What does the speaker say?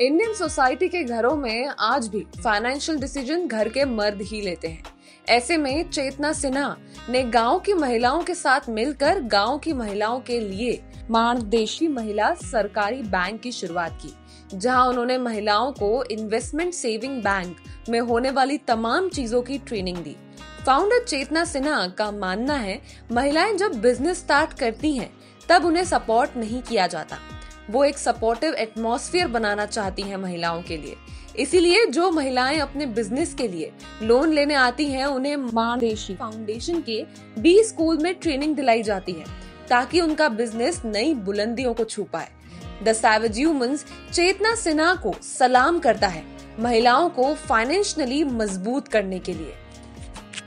Indian society के घरों में आज भी फाइनेंशियल डिसीज़न घर के मर्द ही लेते हैं। ऐसे में चेतना सिन्हा ने गाँव की महिलाओं के साथ मिलकर गाँव की महिलाओं के लिए माणदेशी महिला सरकारी बैंक की शुरुआत की, जहाँ उन्होंने महिलाओं को इन्वेस्टमेंट सेविंग बैंक में होने वाली तमाम चीज़ों की ट्रेनिंग दी। फाउंडर चेतना सिन्हा का मानना है, महिलाएँ जब बिज़नेस स्टार्ट करती हैं, तब उन्हें सपोर्ट नहीं किया जाता। वो एक सपोर्टिव एटमॉस्फेयर बनाना चाहती हैं महिलाओं के लिए। इसीलिए जो महिलाएँ अपने बिज़नेस के लिए लोन लेने आती हैं उन्हें मानदेशी फाउंडेशन के बी स्कूल में ट्रेनिंग दिलाई जाती है ताकि उनका बिज़नेस नई बुलंदियों को छू पाए। The savage humans Chetna Sinha को सलाम करता है महिलाओं को फाइनेंशियली मज़बूत करने के लिए।